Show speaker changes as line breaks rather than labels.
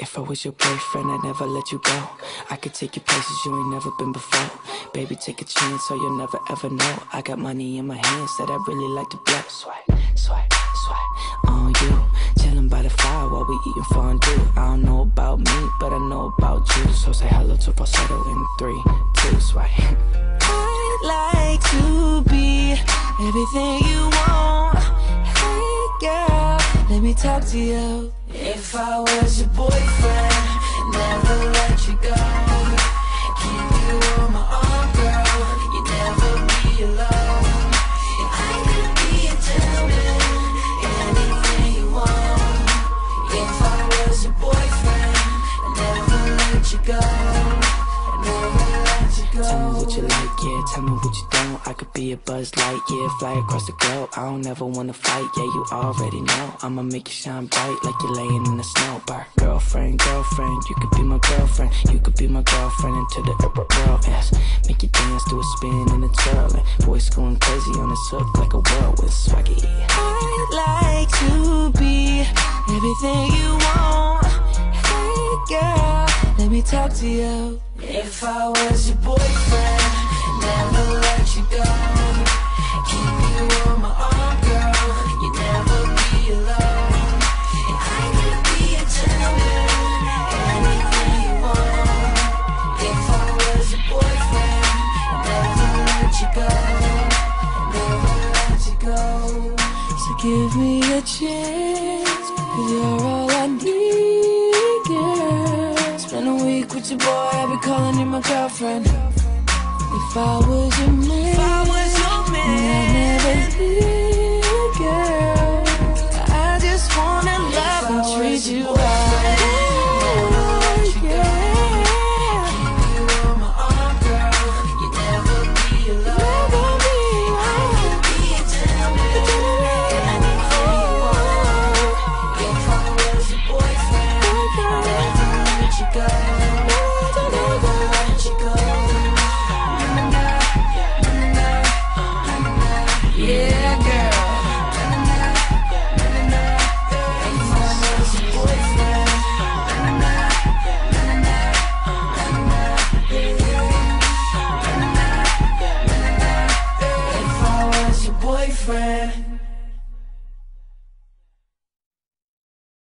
If I was your boyfriend, I'd never let you go. I could take you places you ain't never been before. Baby, take a chance so you'll never ever know. I got money in my hands that I really like to blow. Swipe, swipe, swipe on you. Chillin' by the fire while we eating fondue. I don't know about me, but I know about you. So say hello to falsetto in three, two, swipe.
I'd like to be everything talk to you. If I was your boyfriend, never let you go.
What you like, yeah, tell me what you don't. I could be a buzz light, yeah, fly across the globe. I don't ever wanna fight, yeah, you already know. I'ma make you shine bright like you're laying in the snow. Bar. Girlfriend, girlfriend, you could be my girlfriend. You could be my girlfriend into the upper world. Make you dance to a spin and a twirl. And voice going crazy on this hook like a whirlwind swaggy.
I'd like to be everything you talk to you. If I was your boyfriend, never let you go. Keep you on my arm, girl. You'd never be alone. I could be a gentleman, anything you want. If I was your boyfriend, never let you go. Never let you go. So give me a chance, cause you're all I need, boy, I'll be calling you my girlfriend. If I was your man, if I was your man, I'd never leave boyfriend.